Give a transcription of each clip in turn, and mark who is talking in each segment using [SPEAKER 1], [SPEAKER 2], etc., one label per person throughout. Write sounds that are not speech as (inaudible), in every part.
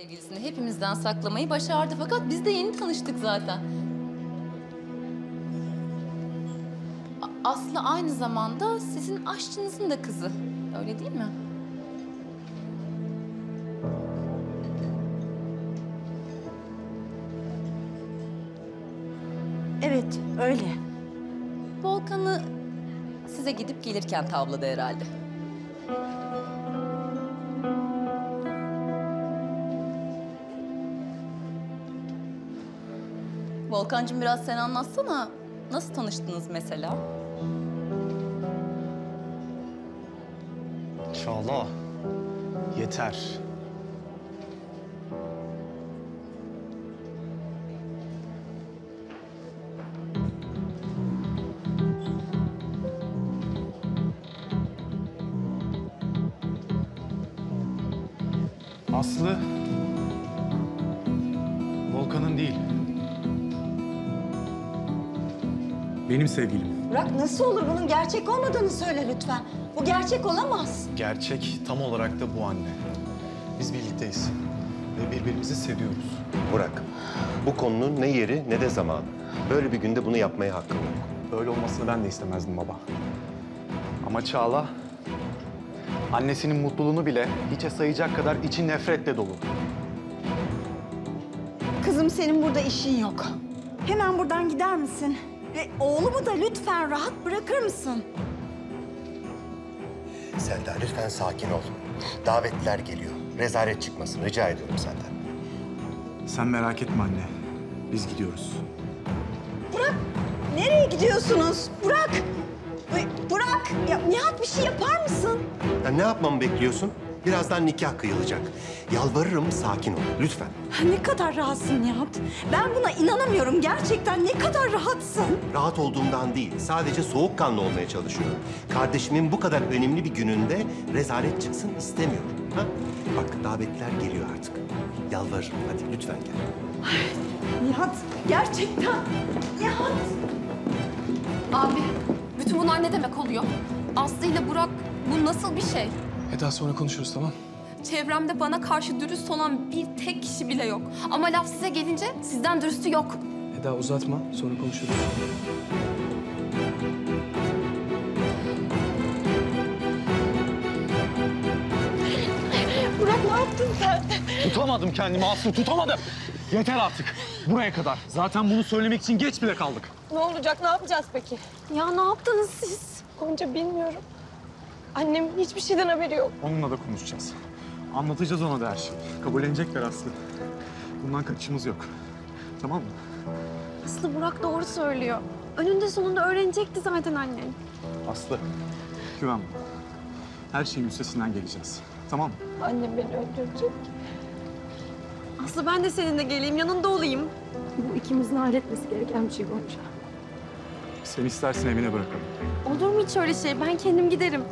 [SPEAKER 1] Sevgilisini hepimizden saklamayı başardı fakat biz de yeni tanıştık zaten. A- Aslı aynı zamanda sizin aşçınızın da kızı. Öyle değil mi?
[SPEAKER 2] Evet, öyle.
[SPEAKER 1] Volkan'ı size gidip gelirken tavladı herhalde. Volkancığım biraz sen anlatsana. Nasıl tanıştınız mesela?
[SPEAKER 3] Çağla. Yeter. Aslı Benim sevgilim.
[SPEAKER 2] Burak nasıl olur? Bunun gerçek olmadığını söyle lütfen. Bu gerçek olamaz.
[SPEAKER 3] Gerçek tam olarak da bu anne. Biz birlikteyiz ve birbirimizi seviyoruz.
[SPEAKER 4] Burak, bu konunun ne yeri ne de zamanı. Böyle bir günde bunu yapmaya hakkım yok.
[SPEAKER 3] Böyle olmasını ben de istemezdim baba. Ama Çağla, annesinin mutluluğunu bile hiçe sayacak kadar içi nefretle dolu.
[SPEAKER 2] Kızım senin burada işin yok. Hemen buradan gider misin? Ve oğlumu da lütfen rahat bırakır mısın?
[SPEAKER 4] Selda lütfen sakin ol. Davetliler geliyor. Rezalet çıkmasın rica ediyorum senden.
[SPEAKER 3] Sen merak etme anne. Biz gidiyoruz.
[SPEAKER 2] Burak, nereye gidiyorsunuz? Burak! Ay, Burak, ya Nihat bir şey yapar mısın?
[SPEAKER 4] Ya ne yapmamı bekliyorsun? Birazdan nikah kıyılacak. Yalvarırım sakin ol lütfen.
[SPEAKER 2] Ha, Ne kadar rahatsın Nihat. Ben buna inanamıyorum. Gerçekten ne kadar rahatsın.
[SPEAKER 4] Rahat olduğumdan değil, sadece soğukkanlı olmaya çalışıyorum. Kardeşimin bu kadar önemli bir gününde rezalet çıksın istemiyorum. Ha? Bak davetliler geliyor artık. Yalvarırım hadi lütfen gel.
[SPEAKER 2] Nihat, gerçekten. Nihat.
[SPEAKER 5] Abi, bütün bunlar ne demek oluyor? Aslı ile Burak bu nasıl bir şey?
[SPEAKER 6] Eda sonra konuşuruz tamam?
[SPEAKER 5] Çevremde bana karşı dürüst olan bir tek kişi bile yok. Ama laf size gelince sizden dürüstü yok.
[SPEAKER 6] Eda uzatma sonra konuşuruz.
[SPEAKER 2] Burak ne yaptın sen?
[SPEAKER 3] Tutamadım kendimi Aslı, tutamadım. Yeter artık. Buraya kadar. Zaten bunu söylemek için geç bile kaldık.
[SPEAKER 7] Ne olacak, ne yapacağız peki?
[SPEAKER 5] Ya ne yaptınız siz?
[SPEAKER 7] Gonca bilmiyorum. Annem hiçbir şeyden haberi yok.
[SPEAKER 3] Onunla da konuşacağız. Anlatacağız ona da her şeyi. Kabullenecekler Aslı. Bundan kaçışımız yok. Tamam mı?
[SPEAKER 8] Aslı Burak doğru söylüyor. Önünde sonunda öğrenecekti zaten annen.
[SPEAKER 3] Aslı, güven bana. Her şeyin üstesinden geleceğiz. Tamam mı?
[SPEAKER 7] Annem beni öldürecek.
[SPEAKER 8] Aslı ben de seninle geleyim, yanında olayım.
[SPEAKER 7] Bu ikimizin halletmesi gereken bir şey Gonca.
[SPEAKER 3] Sen istersen evine bırakalım.
[SPEAKER 8] Olur mu hiç öyle şey? Ben kendim giderim.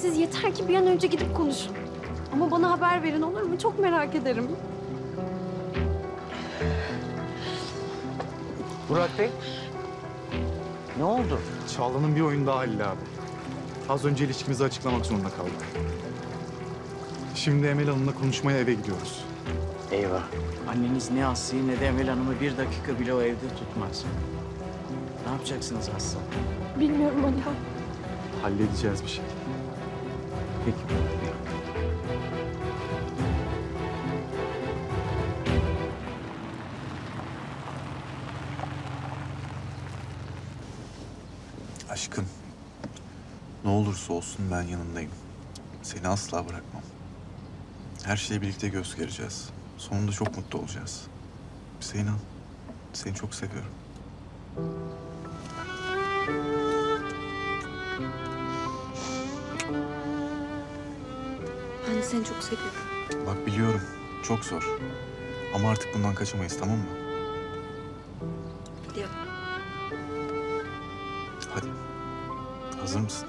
[SPEAKER 8] Siz yeter ki bir an önce gidip konuşun. Ama bana haber verin olur mu? Çok merak ederim.
[SPEAKER 9] Burak Bey, ne oldu?
[SPEAKER 3] Çağla'nın bir oyunu daha Halil abi. Az önce ilişkimizi açıklamak zorunda kaldık. Şimdi Emel Hanım'la konuşmaya eve gidiyoruz.
[SPEAKER 9] Eyvah. Anneniz ne Aslı'yı ne de Emel Hanım'ı bir dakika bile o evde tutmaz. Ne yapacaksınız Aslı?
[SPEAKER 7] Bilmiyorum Alihan.
[SPEAKER 3] Halledeceğiz bir şey.
[SPEAKER 9] Peki.
[SPEAKER 10] Aşkım, ne olursa olsun ben yanındayım. Seni asla bırakmam. Her şeye birlikte göz gereceğiz. Sonunda çok mutlu olacağız. Bize inan. Seni çok seviyorum.
[SPEAKER 8] Seni çok seviyorum.
[SPEAKER 10] Bak biliyorum, çok zor. Ama artık bundan kaçamayız, tamam mı?
[SPEAKER 8] Biliyorum.
[SPEAKER 10] Hadi. Hazır mısın?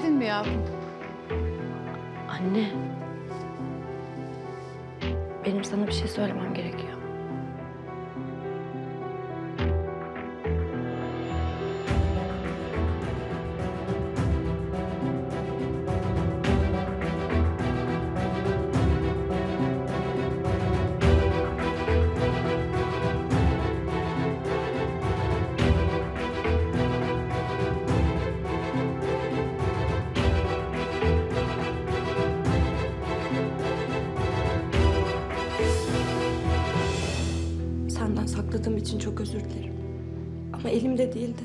[SPEAKER 1] geldin mi yavrum?
[SPEAKER 8] Anne. Benim sana bir şey söylemem gerekiyor. Senden sakladığım için çok özür dilerim. Ama elimde değildi.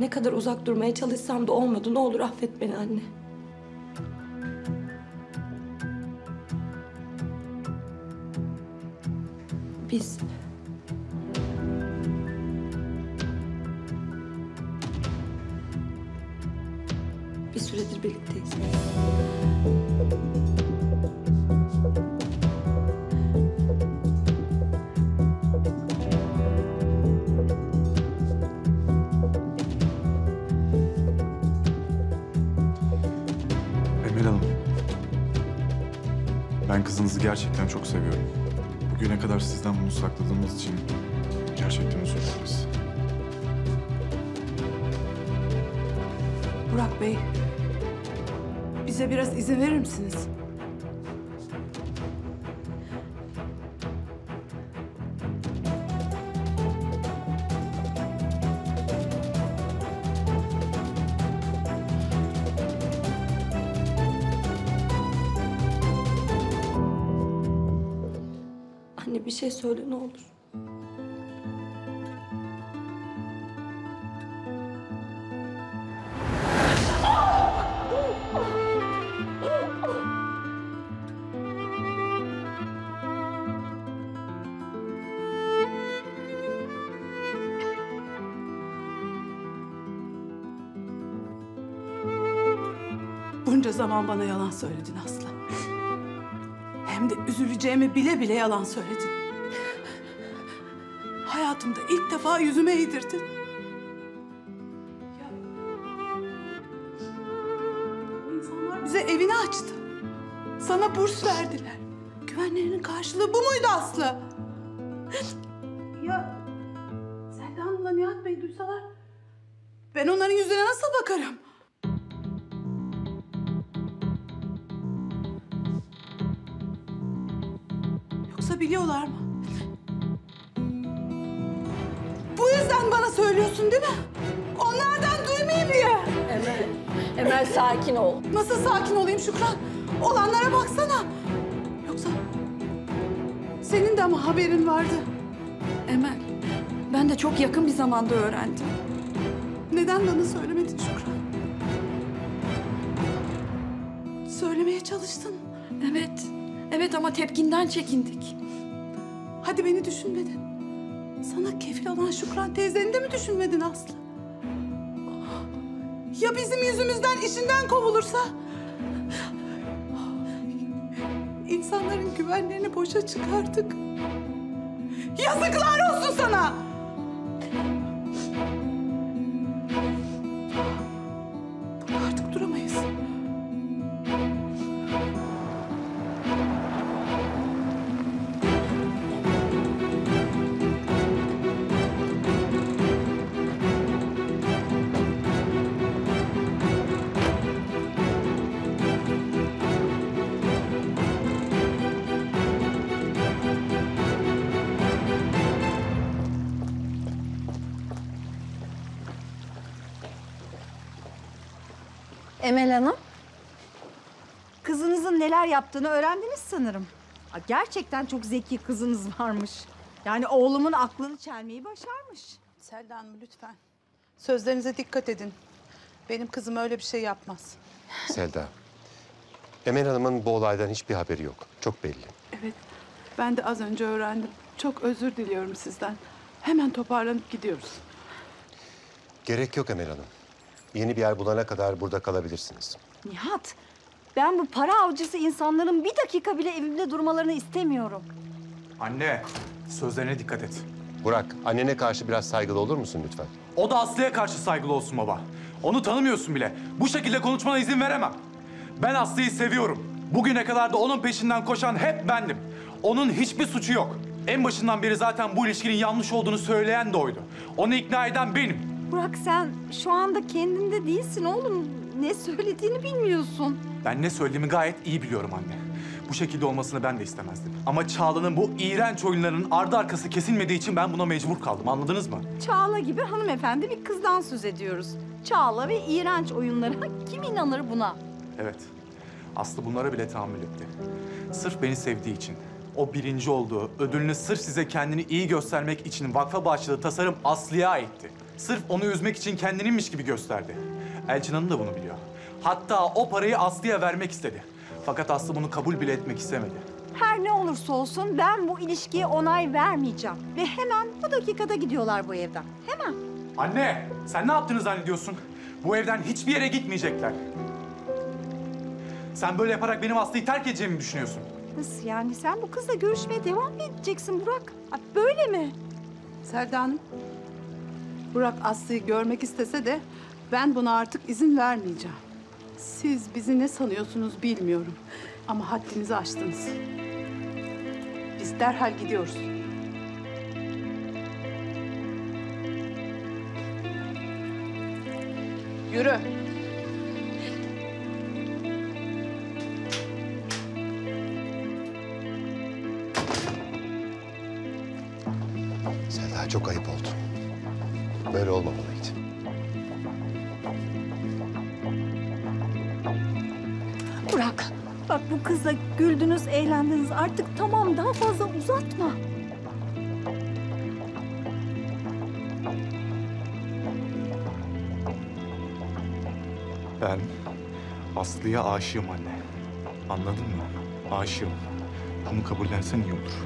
[SPEAKER 8] Ne kadar uzak durmaya çalışsam da olmadı. Ne olur affet beni anne. Biz...
[SPEAKER 10] Kızınızı gerçekten çok seviyorum. Bugüne kadar sizden bunu sakladığımız için gerçekten özür dileriz.
[SPEAKER 11] Burak Bey, bize biraz izin verir misiniz?
[SPEAKER 8] Anne bir şey söyle ne olur.
[SPEAKER 11] Bunca zaman bana yalan söyledin Aslı. Hem de üzüleceğimi bile bile yalan söyledin. Hayatımda ilk defa yüzüme eğdirdin. Bize evini açtı. Sana burs verdiler. Güvenlerinin karşılığı bu muydu Aslı? Ya Selda Hanım'la Nihat Bey duysalar ben onların yüzüne nasıl bakarım? Biliyorlar mı? Bu yüzden bana söylüyorsun değil mi? Onlardan duymayayım diye.
[SPEAKER 2] Emel, Emel sakin ol.
[SPEAKER 11] Nasıl sakin olayım Şükran? Olanlara baksana. Yoksa senin de ama haberin vardı. Emel, ben de çok yakın bir zamanda öğrendim. Neden bana söylemedin Şükran? Söylemeye çalıştın.
[SPEAKER 8] Evet. Evet ama tepkinden çekindik.
[SPEAKER 11] Hadi beni düşünmedin. Sana kefil olan Şükran teyzeni de mi düşünmedin Aslı? Ya bizim yüzümüzden işinden kovulursa? İnsanların güvenlerini boşa çıkardık. Yazıklar olsun sana!
[SPEAKER 2] Emel Hanım. Kızınızın neler yaptığını öğrendiniz sanırım. Aa, Gerçekten çok zeki kızınız (laughs) varmış. Yani oğlumun aklını çelmeyi başarmış.
[SPEAKER 11] Selda Hanım lütfen. Sözlerinize dikkat edin. Benim kızım öyle bir şey yapmaz.
[SPEAKER 4] Selda. Emel Hanım'ın bu olaydan hiçbir haberi yok. Çok belli.
[SPEAKER 11] Evet, ben de az önce öğrendim. Çok özür diliyorum sizden. Hemen toparlanıp gidiyoruz.
[SPEAKER 4] Gerek yok Emel Hanım. Yeni bir yer bulana kadar burada kalabilirsiniz.
[SPEAKER 2] Nihat, ben bu para avcısı insanların bir dakika bile evimde durmalarını istemiyorum.
[SPEAKER 3] Anne, sözlerine dikkat et.
[SPEAKER 4] Burak, annene karşı biraz saygılı olur musun lütfen?
[SPEAKER 3] O da Aslı'ya karşı saygılı olsun baba. Onu tanımıyorsun bile. Bu şekilde konuşmana izin veremem.
[SPEAKER 12] Ben Aslı'yı seviyorum. Bugüne kadar da onun peşinden koşan hep bendim. Onun hiçbir suçu yok. En başından beri zaten bu ilişkinin yanlış olduğunu söyleyen de oydu. Onu ikna eden benim.
[SPEAKER 2] Burak sen şu anda kendinde değilsin oğlum. Ne söylediğini bilmiyorsun.
[SPEAKER 12] Ben ne söylediğimi gayet iyi biliyorum anne. Bu şekilde olmasını ben de istemezdim. Ama Çağla'nın bu iğrenç oyunlarının ardı arkası kesilmediği için ben buna mecbur kaldım. Anladınız mı?
[SPEAKER 2] Çağla gibi hanımefendi bir kızdan söz ediyoruz. Çağla ve iğrenç oyunlara (laughs) kim inanır buna?
[SPEAKER 12] Evet. Aslı bunlara bile tahammül etti. Sırf beni sevdiği için. O birinci olduğu, ödülünü sırf size kendini iyi göstermek için vakfa bağışladığı tasarım Aslı'ya aitti. Sırf onu üzmek için kendininmiş gibi gösterdi. Elçin Hanım da bunu biliyor. Hatta o parayı Aslı'ya vermek istedi. Fakat Aslı bunu kabul bile etmek istemedi.
[SPEAKER 2] Her ne olursa olsun ben bu ilişkiye onay vermeyeceğim. Ve hemen bu dakikada gidiyorlar bu evden. Hemen.
[SPEAKER 12] Anne, sen ne yaptığını zannediyorsun? Bu evden hiçbir yere gitmeyecekler. Sen böyle yaparak benim Aslı'yı terk edeceğimi düşünüyorsun.
[SPEAKER 2] Nasıl yani? Sen bu kızla görüşmeye devam mı edeceksin Burak? Böyle mi?
[SPEAKER 11] Selda Hanım, Burak Aslı'yı görmek istese de ben buna artık izin vermeyeceğim. Siz bizi ne sanıyorsunuz bilmiyorum ama haddinizi aştınız. Biz derhal gidiyoruz. Yürü.
[SPEAKER 4] Çok ayıp oldu. Böyle olmamalıydı.
[SPEAKER 2] Burak, bak bu kızla güldünüz, eğlendiniz. Artık tamam daha fazla uzatma.
[SPEAKER 12] Ben Aslı'ya aşığım anne. Anladın mı? Aşığım. Bunu kabullensen iyi olur.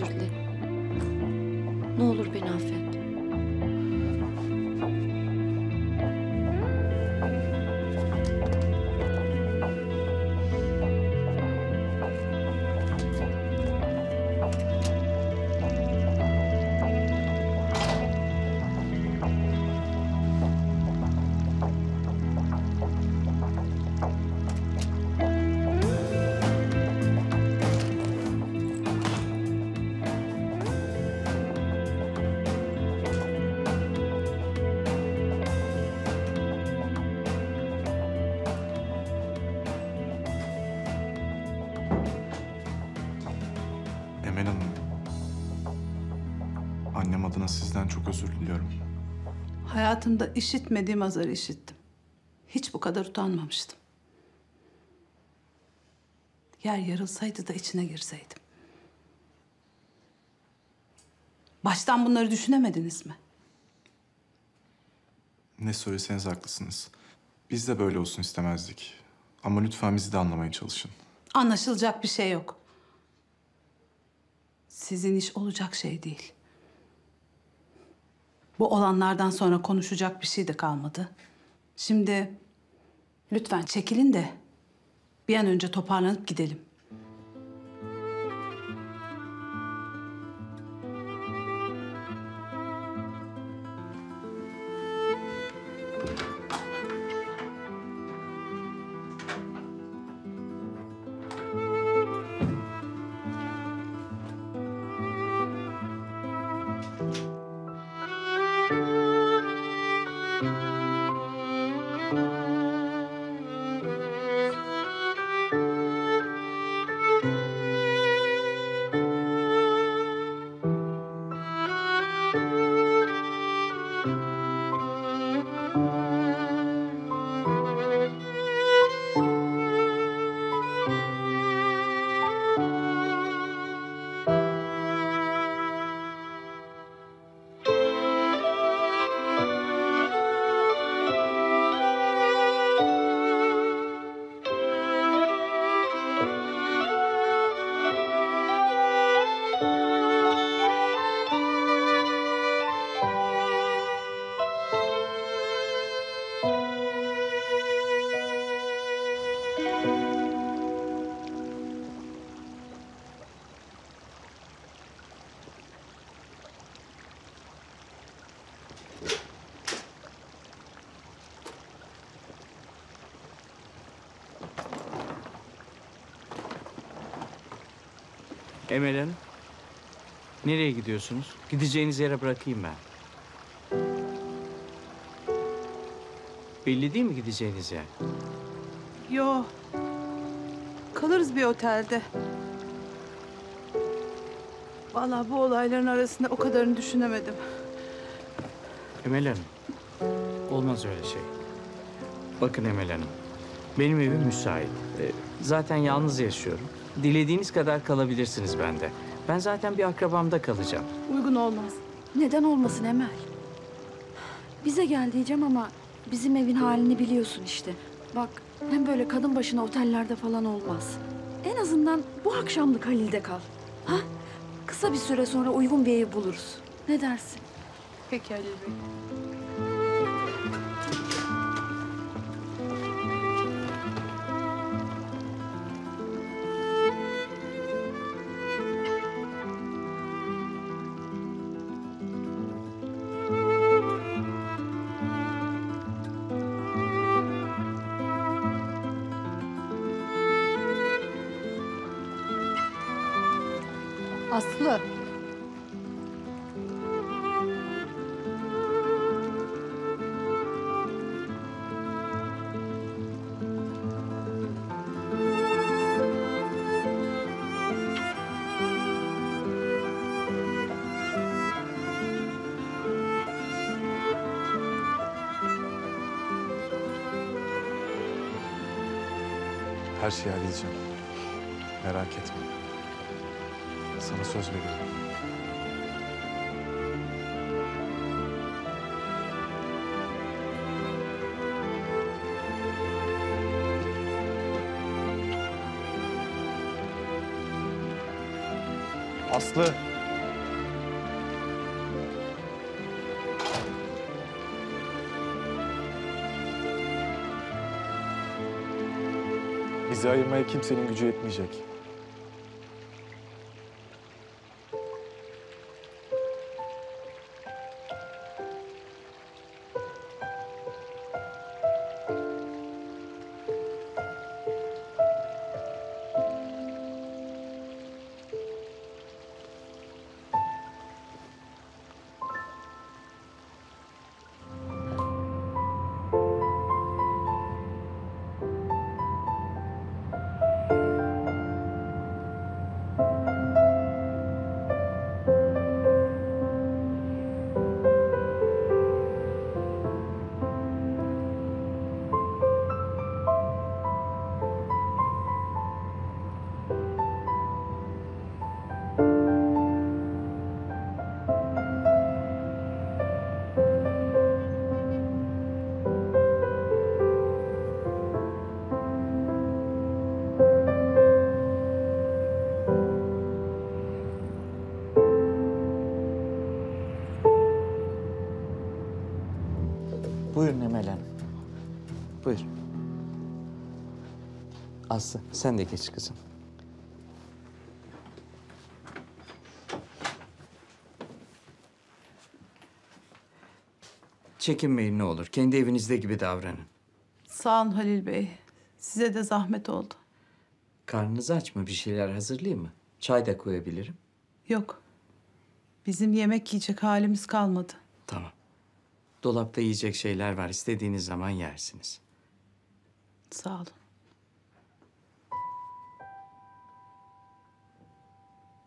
[SPEAKER 8] İçin
[SPEAKER 12] adına sizden çok özür diliyorum.
[SPEAKER 11] Hayatımda işitmediğim azarı işittim. Hiç bu kadar utanmamıştım. Yer yarılsaydı da içine girseydim. Baştan bunları düşünemediniz mi?
[SPEAKER 12] Ne söyleseniz haklısınız. Biz de böyle olsun istemezdik. Ama lütfen bizi de anlamaya çalışın.
[SPEAKER 11] Anlaşılacak bir şey yok. Sizin iş olacak şey değil. Bu olanlardan sonra konuşacak bir şey de kalmadı. Şimdi lütfen çekilin de bir an önce toparlanıp gidelim.
[SPEAKER 9] Emel Hanım. Nereye gidiyorsunuz? Gideceğiniz yere bırakayım ben. Belli değil mi gideceğiniz yer?
[SPEAKER 11] Yo. Kalırız bir otelde. Vallahi bu olayların arasında o kadarını düşünemedim.
[SPEAKER 9] Emel Hanım. Olmaz öyle şey. Bakın Emel Hanım. Benim evim müsait. Ee, Zaten yalnız yaşıyorum. Dilediğiniz kadar kalabilirsiniz bende. Ben zaten bir akrabamda kalacağım.
[SPEAKER 11] Uygun olmaz.
[SPEAKER 13] Neden olmasın Emel? Bize gel diyeceğim ama bizim evin halini biliyorsun işte. Bak hem böyle kadın başına otellerde falan olmaz. En azından bu akşamlık Halil'de kal. Ha? Kısa bir süre sonra uygun bir ev buluruz. Ne dersin?
[SPEAKER 11] Peki Halil Bey.
[SPEAKER 2] Aslı.
[SPEAKER 3] Her şeyi halledeceğim. Merak etme. Sana söz veriyorum. Aslı. Bizi ayırmaya kimsenin gücü yetmeyecek.
[SPEAKER 9] Buyurun Emel Hanım. Buyur. Aslı sen de geç kızım. Çekinmeyin ne olur. Kendi evinizde gibi davranın.
[SPEAKER 11] Sağ olun Halil Bey. Size de zahmet oldu.
[SPEAKER 9] Karnınız aç mı? Bir şeyler hazırlayayım mı? Çay da koyabilirim.
[SPEAKER 11] Yok. Bizim yemek yiyecek halimiz kalmadı.
[SPEAKER 9] Tamam. Dolapta yiyecek şeyler var. İstediğiniz zaman yersiniz.
[SPEAKER 11] Sağ olun.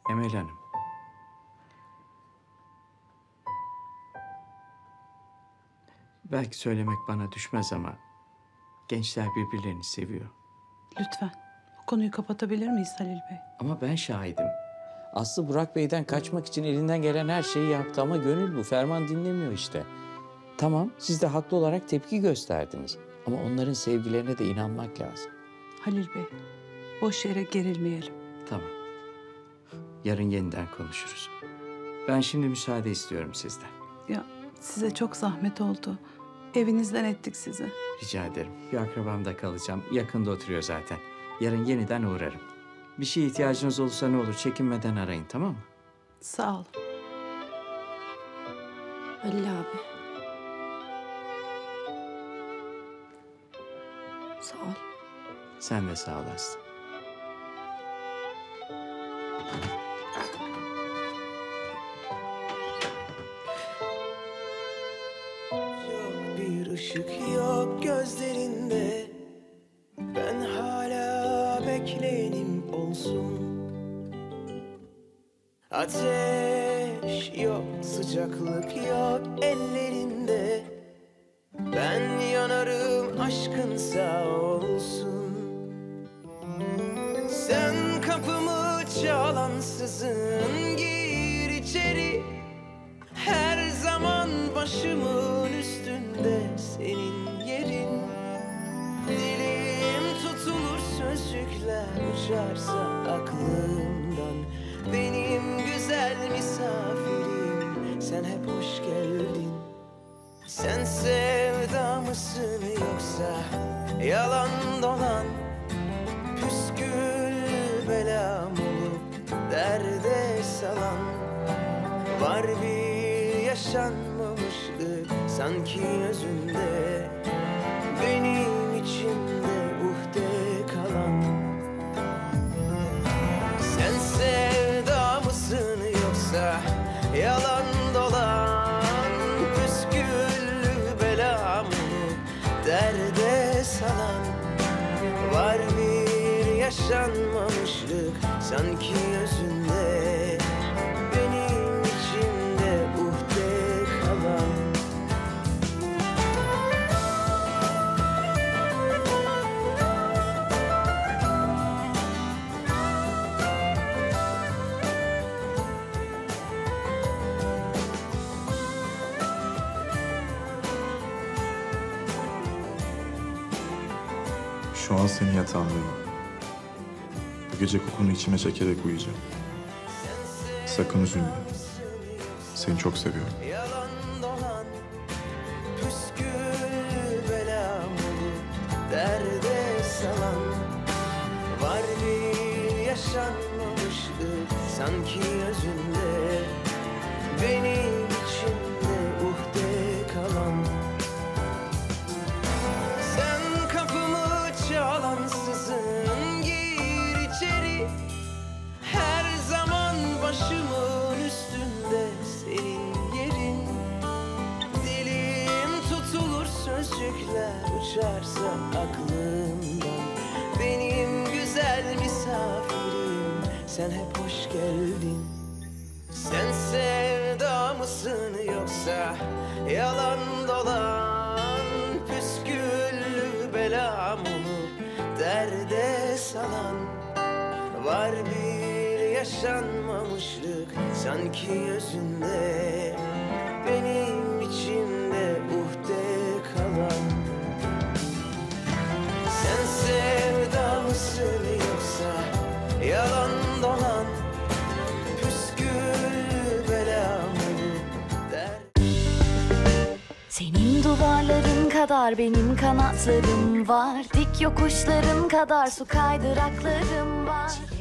[SPEAKER 9] Emel Hanım. Belki söylemek bana düşmez ama gençler birbirlerini seviyor.
[SPEAKER 11] Lütfen. Bu konuyu kapatabilir miyiz Halil Bey?
[SPEAKER 9] Ama ben şahidim. Aslı Burak Bey'den kaçmak için elinden gelen her şeyi yaptı ama gönül bu. Ferman dinlemiyor işte. Tamam, siz de haklı olarak tepki gösterdiniz. Ama onların sevgilerine de inanmak lazım.
[SPEAKER 11] Halil Bey, boş yere gerilmeyelim.
[SPEAKER 9] Tamam. Yarın yeniden konuşuruz. Ben şimdi müsaade istiyorum sizden.
[SPEAKER 11] Ya size çok zahmet oldu. Evinizden ettik sizi.
[SPEAKER 9] Rica ederim. Bir akrabamda kalacağım. Yakında oturuyor zaten. Yarın yeniden uğrarım. Bir şeye ihtiyacınız olursa ne olur çekinmeden arayın tamam mı?
[SPEAKER 11] Sağ ol.
[SPEAKER 13] Halil abi.
[SPEAKER 9] Sen de sağ olasın.
[SPEAKER 14] Yok bir ışık yok gözlerinde. Ben hala bekleyenim olsun. Ateş yok sıcaklık yok ellerinde. Ben yanarım aşkınsa o. Sen kapımı çalansızın gir içeri. Her zaman başımın üstünde senin yerin. Dilim tutulur sözcükler uçarsa aklımdan. Benim güzel misafirim sen hep hoş geldin. Sen sevda mısın yoksa yalan dolan? Püskül belam olup derde salan Var bir yaşanmamışlık sanki özünde Benim yaşanmamışlık sanki özünde Benim içimde uhde kalan
[SPEAKER 10] Şu an senin yatağındayım. Gece kokunu içime çekerek uyuyacağım. Sakın üzülme. Seni çok seviyorum.
[SPEAKER 14] Derde salan Var bir yaşanmamışlık sanki özünde Benim uçarsa aklımdan. Benim güzel misafirim sen hep hoş geldin. Sen sevda mısın yoksa yalan dolan? Püsküllü belam olup derde salan? Var bir yaşanmamışlık sanki özünde Benim
[SPEAKER 15] duvarların kadar benim kanatlarım var. Dik yokuşların kadar su kaydıraklarım var